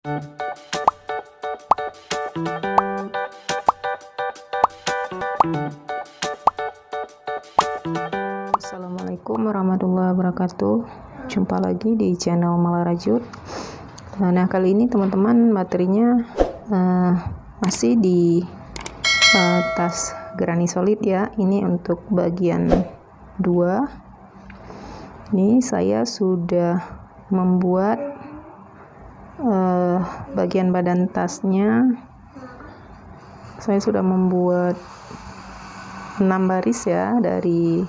Assalamualaikum warahmatullahi wabarakatuh. Jumpa lagi di channel Malarajut. Nah kali ini teman-teman materinya uh, Masih di uh, tas Granny Solid ya. Ini untuk bagian 2 Ini saya sudah membuat uh, Bagian badan tasnya. Saya sudah membuat 6 baris ya dari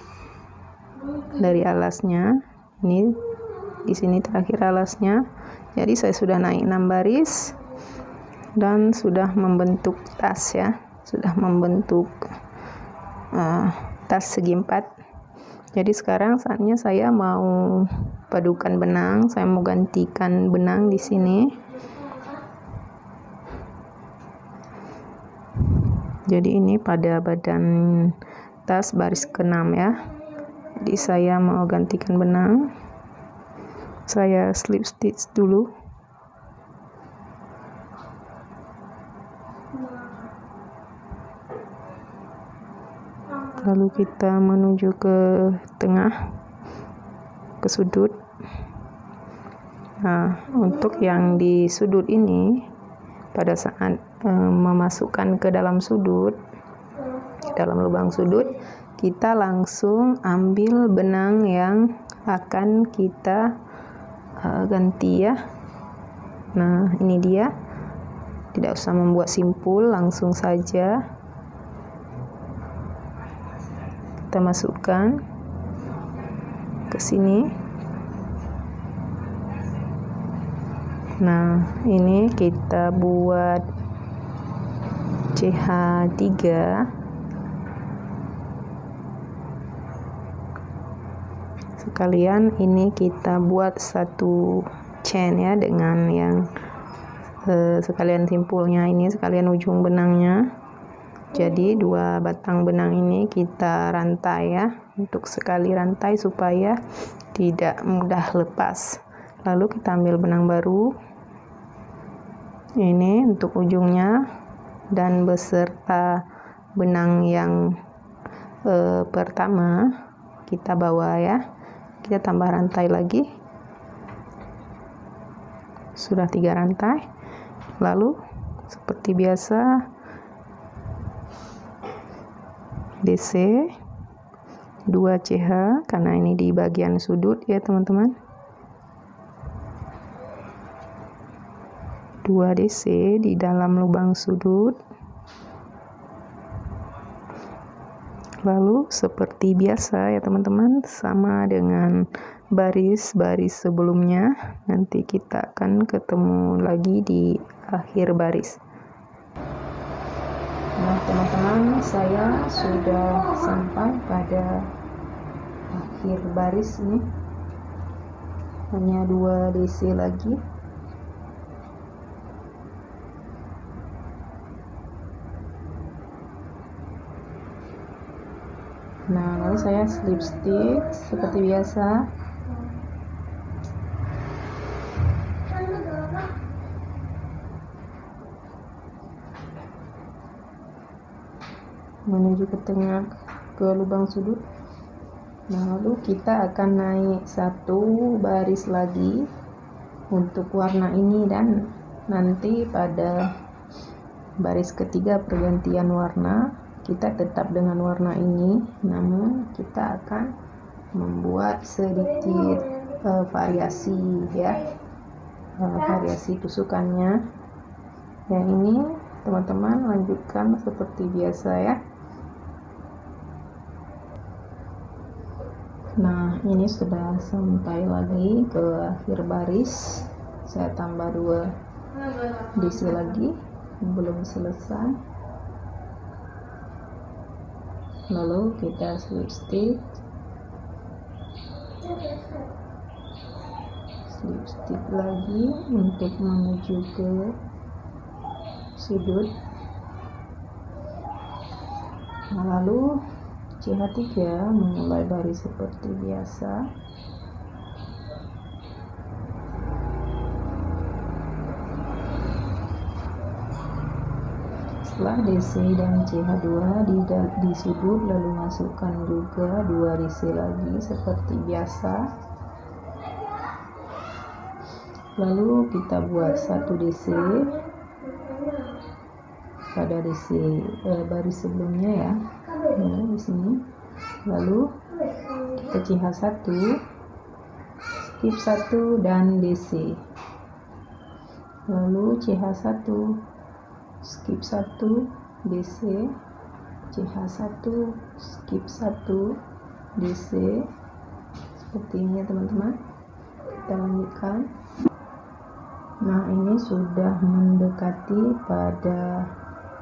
dari alasnya. Ini di sini terakhir alasnya. Jadi saya sudah naik 6 baris dan sudah membentuk tas ya. Sudah membentuk uh, tas segi empat jadi sekarang saatnya saya mau padukan benang. Saya mau gantikan benang di sini jadi ini pada badan tas baris ke-6 ya. Jadi saya mau gantikan benang. Saya slip stitch dulu. Lalu kita menuju ke tengah ke sudut. Nah untuk yang di sudut ini pada saat memasukkan ke dalam sudut dalam lubang sudut kita langsung ambil benang yang akan kita uh, ganti ya. Nah ini dia. Tidak usah membuat simpul langsung saja kita masukkan ke sini. Nah, ini kita buat CH3 sekalian ini kita buat satu chain ya dengan yang eh, sekalian simpulnya ini sekalian ujung benangnya. Jadi dua batang benang ini kita rantai ya untuk sekali rantai supaya tidak mudah lepas. Lalu kita ambil benang baru. Ini untuk ujungnya dan beserta benang yang e, pertama kita bawa ya. Kita tambah rantai lagi. Sudah tiga rantai. Lalu seperti biasa DC 2 CH karena ini di bagian sudut ya teman-teman 2 DC di dalam lubang sudut. Lalu seperti biasa ya teman-teman sama dengan baris-baris sebelumnya. Nanti kita akan ketemu lagi di akhir baris. Nah teman-teman saya sudah sampai pada akhir baris ini. Hanya 2 DC lagi nah lalu saya slip stitch seperti biasa. Menuju ke tengah ke lubang sudut. Nah lalu kita akan naik satu baris lagi untuk warna ini dan nanti pada baris ketiga pergantian warna kita tetap dengan warna ini namun kita akan membuat sedikit uh, variasi ya uh, variasi tusukannya. Yang ini teman-teman lanjutkan seperti biasa ya. Nah ini sudah sampai lagi ke akhir baris. Saya tambah dua DC lagi belum selesai lalu kita slip stitch slip stitch lagi untuk menuju ke sudut. Lalu CH3 memulai baris seperti biasa setelah DC dan CH2 di, di sudut lalu masukkan juga 2 DC lagi seperti biasa. Lalu kita buat satu DC pada DC eh, baris sebelumnya ya. Nah, di sini. Lalu kita CH1 skip 1 dan DC lalu CH1 skip 1 DC CH1 skip 1 DC seperti ini ya teman-teman. Kita lanjutkan. Nah ini sudah mendekati pada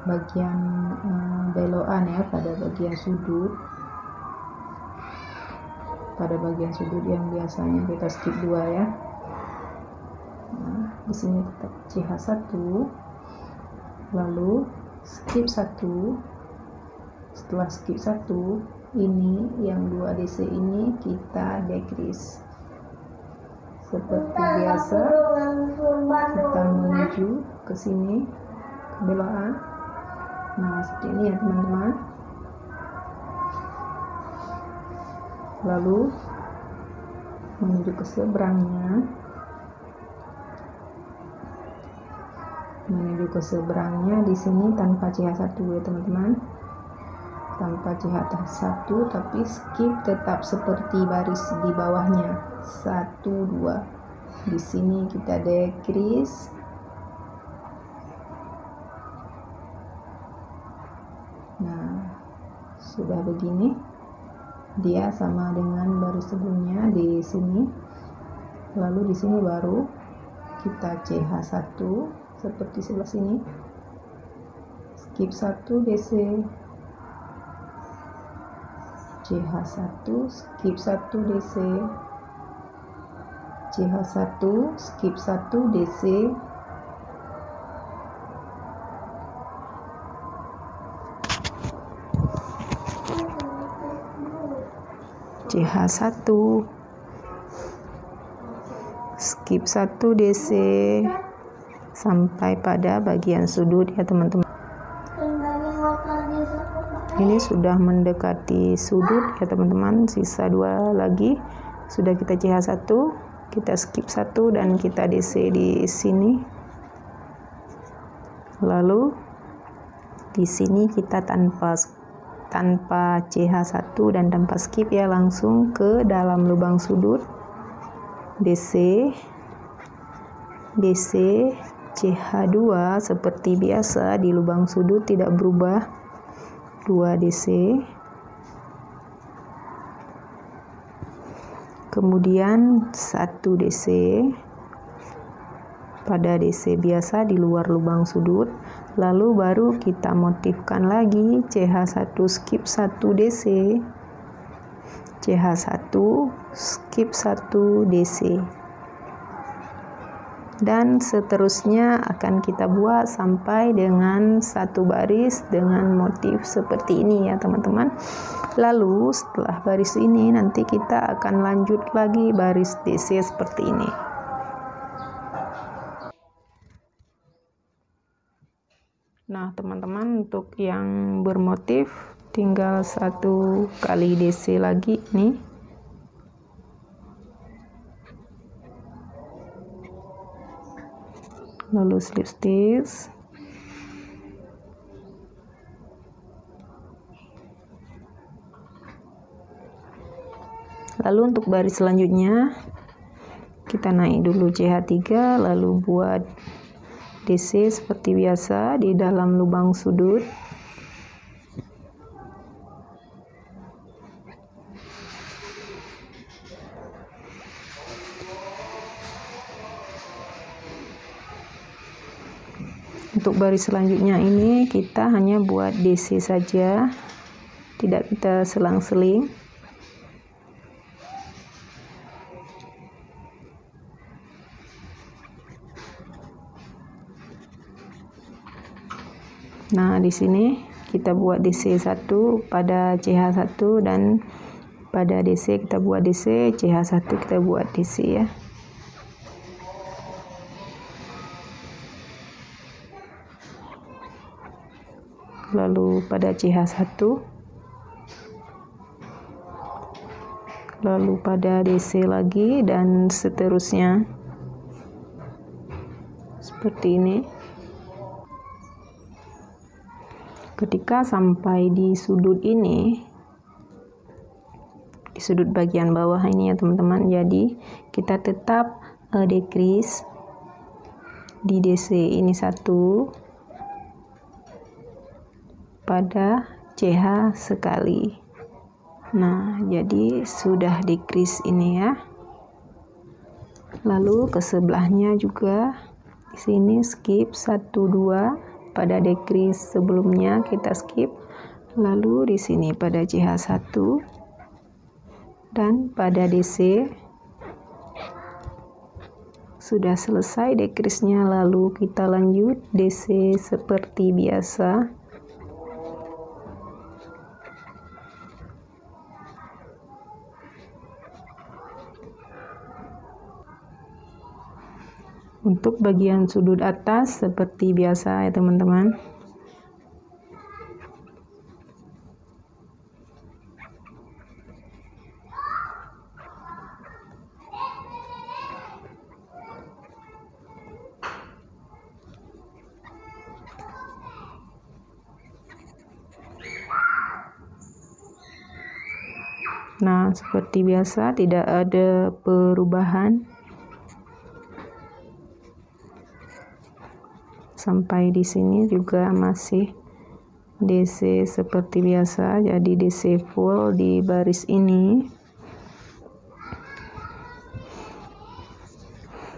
bagian uh, belokan ya pada bagian sudut. Pada bagian sudut yang biasanya kita skip dua ya. Nah, di sini kita CH1 lalu skip satu. Setelah skip satu ini yang dua DC ini kita decrease. Seperti biasa kita menuju ke sini ke belokan nah seperti ini ya teman-teman. Lalu menuju ke seberangnya menuju ke seberangnya di sini tanpa CH1 ya teman-teman. Tanpa CH1 tapi skip tetap seperti baris di bawahnya. 1 2 di sini kita decrease nah sudah begini. Dia sama dengan baris sebelumnya di sini. Lalu di sini baru kita CH1 seperti sebelah sini. Skip 1 DC CH1 skip 1 DC CH1 skip 1 DC CH1 skip 1 DC sampai pada bagian sudut ya teman-teman. Ini sudah mendekati sudut ya teman-teman. Sisa dua lagi. Sudah kita CH1 kita skip satu dan kita DC di sini. Lalu di sini kita tanpa tanpa CH1 dan tanpa skip ya langsung ke dalam lubang sudut. DC DC CH2 seperti biasa di lubang sudut tidak berubah. 2 DC kemudian 1 DC pada DC biasa di luar lubang sudut. Lalu baru kita motifkan lagi CH1 skip 1 DC CH1 skip 1 DC dan seterusnya akan kita buat sampai dengan satu baris dengan motif seperti ini ya teman-teman. Lalu setelah baris ini nanti kita akan lanjut lagi baris DC seperti ini. Nah teman-teman untuk yang bermotif tinggal satu kali DC lagi nih lalu slip stitch lalu untuk baris selanjutnya kita naik dulu CH3 lalu buat DC seperti biasa di dalam lubang sudut untuk baris selanjutnya ini kita hanya buat DC saja tidak kita selang-seling Nah, di sini kita buat DC 1 pada CH1 dan pada DC kita buat DC, CH1 kita buat DC ya. Lalu pada CH1 lalu pada DC lagi dan seterusnya. Seperti ini. Ketika sampai di sudut ini di sudut bagian bawah ini ya teman-teman. Jadi kita tetap uh, decrease di DC ini satu pada CH sekali. Nah jadi sudah decrease ini ya. Lalu ke sebelahnya juga di sini skip 1 2 pada decrease sebelumnya kita skip. Lalu di sini pada CH1 dan pada DC sudah selesai decrease-nya. Lalu kita lanjut DC seperti biasa untuk bagian sudut atas seperti biasa ya teman-teman. Nah, seperti biasa tidak ada perubahan sampai di sini juga masih DC seperti biasa. Jadi DC full di baris ini.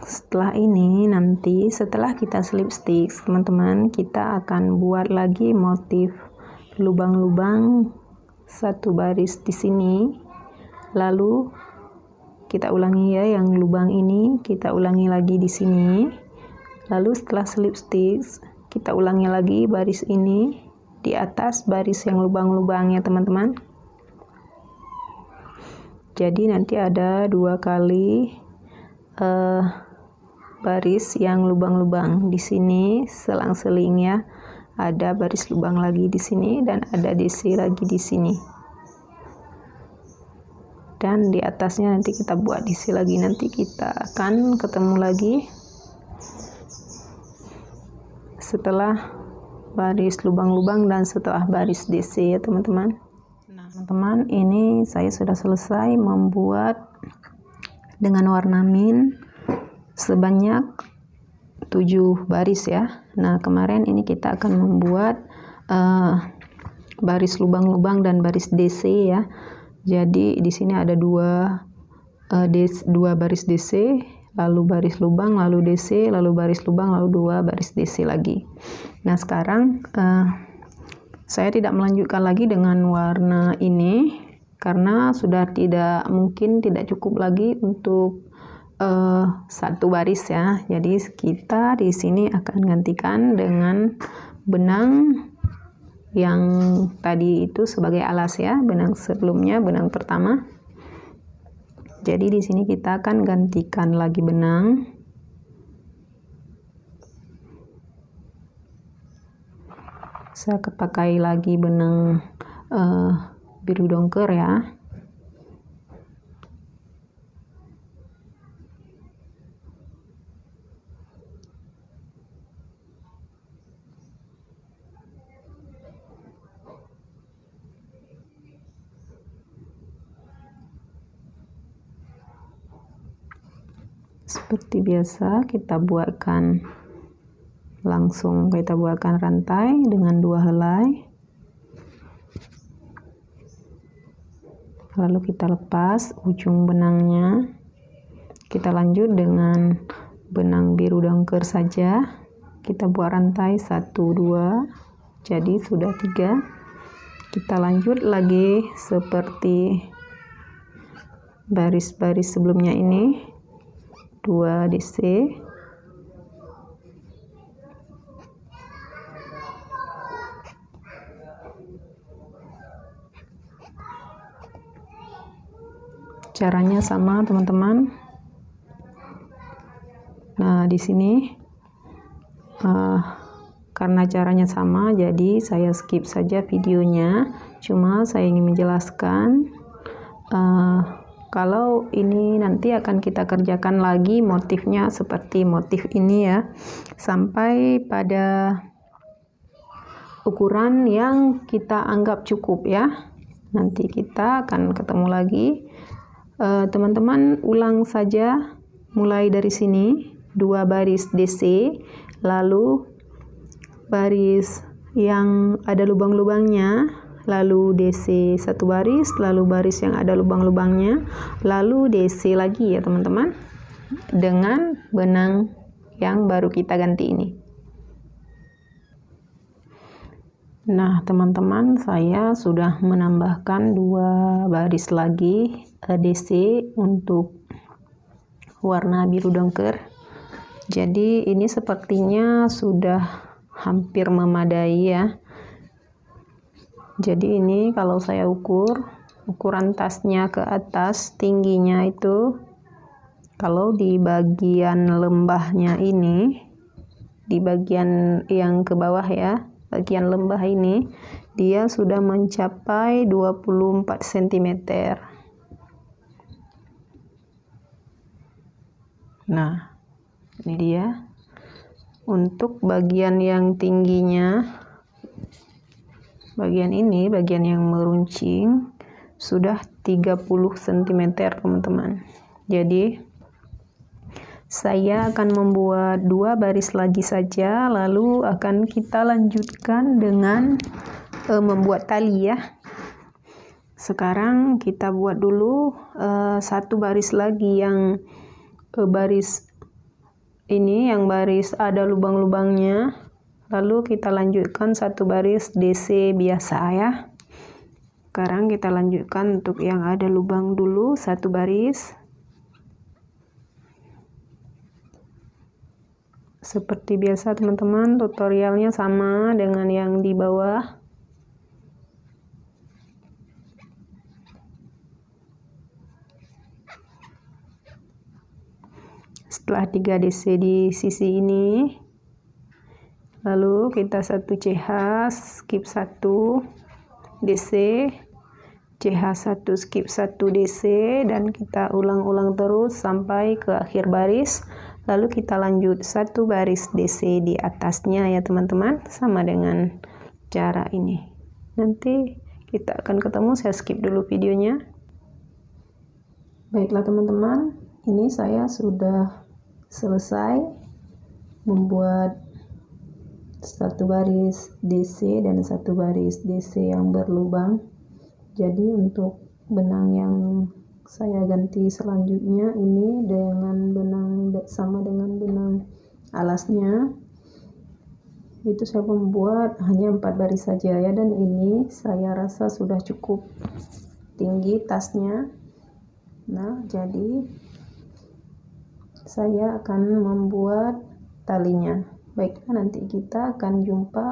Setelah ini nanti setelah kita slip stick teman-teman kita akan buat lagi motif lubang-lubang satu baris di sini. Lalu kita ulangi ya yang lubang ini kita ulangi lagi di sini lalu setelah slip stitch kita ulangi lagi baris ini di atas baris yang lubang-lubangnya teman-teman. Jadi nanti ada dua kali uh, baris yang lubang-lubang di sini. Selang-seling ya ada baris lubang lagi di sini dan ada DC lagi di sini. Dan di atasnya nanti kita buat DC lagi. Nanti kita akan ketemu lagi setelah baris lubang-lubang dan setelah baris DC ya teman-teman. Nah. Teman-teman ini saya sudah selesai membuat dengan warna min sebanyak 7 baris ya. Nah kemarin ini kita akan membuat uh, baris lubang-lubang dan baris DC ya. Jadi di sini ada dua uh, des, dua baris DC, lalu baris lubang, lalu DC, lalu baris lubang, lalu dua baris DC lagi. Nah sekarang uh, saya tidak melanjutkan lagi dengan warna ini karena sudah tidak mungkin tidak cukup lagi untuk uh, satu baris ya. Jadi kita di sini akan gantikan dengan benang yang tadi itu sebagai alas ya, benang sebelumnya, benang pertama. Jadi di sini kita akan gantikan lagi benang. Saya kepakai lagi benang uh, biru dongker ya. Seperti biasa kita buatkan langsung kita buatkan rantai dengan dua helai. Lalu kita lepas ujung benangnya. Kita lanjut dengan benang biru dongker saja. Kita buat rantai satu dua jadi sudah tiga. Kita lanjut lagi seperti baris-baris sebelumnya ini 2 DC caranya sama teman-teman. Nah di sini uh, karena caranya sama jadi saya skip saja videonya. Cuma saya ingin menjelaskan uh, kalau ini nanti akan kita kerjakan lagi motifnya seperti motif ini ya. Sampai pada ukuran yang kita anggap cukup ya. Nanti kita akan ketemu lagi. Eh, teman-teman uh, ulang saja mulai dari sini. Dua baris DC lalu baris yang ada lubang-lubangnya lalu DC satu baris, lalu baris yang ada lubang-lubangnya, lalu DC lagi ya teman-teman, dengan benang yang baru kita ganti ini. Nah teman-teman saya sudah menambahkan dua baris lagi eh, DC untuk warna biru dongker. Jadi ini sepertinya sudah hampir memadai ya jadi ini kalau saya ukur ukuran tasnya ke atas tingginya itu kalau di bagian lembahnya ini di bagian yang ke bawah ya bagian lembah ini dia sudah mencapai 24 cm nah ini dia. Untuk bagian yang tingginya bagian ini bagian yang meruncing sudah 30 cm teman-teman. Jadi saya akan membuat dua baris lagi saja lalu akan kita lanjutkan dengan e, membuat tali ya. Sekarang kita buat dulu e, satu baris lagi yang e, baris ini yang baris ada lubang-lubangnya Lalu kita lanjutkan satu baris DC biasa ya. Sekarang kita lanjutkan untuk yang ada lubang dulu satu baris. Seperti biasa teman-teman, tutorialnya sama dengan yang di bawah. Setelah 3 DC di sisi ini, lalu kita satu CH skip satu DC CH satu skip satu DC dan kita ulang-ulang terus sampai ke akhir baris. Lalu kita lanjut satu baris DC di atasnya ya teman-teman. Sama dengan cara ini. Nanti kita akan ketemu saya skip dulu videonya. Baiklah teman-teman. Ini saya sudah selesai membuat satu baris DC dan satu baris DC yang berlubang. Jadi untuk benang yang saya ganti selanjutnya ini dengan benang sama dengan benang alasnya. Itu saya membuat hanya empat baris saja ya dan ini saya rasa sudah cukup tinggi tasnya. Nah jadi saya akan membuat talinya Baiklah, nanti kita akan jumpa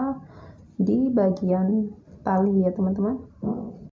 di bagian tali ya teman-teman.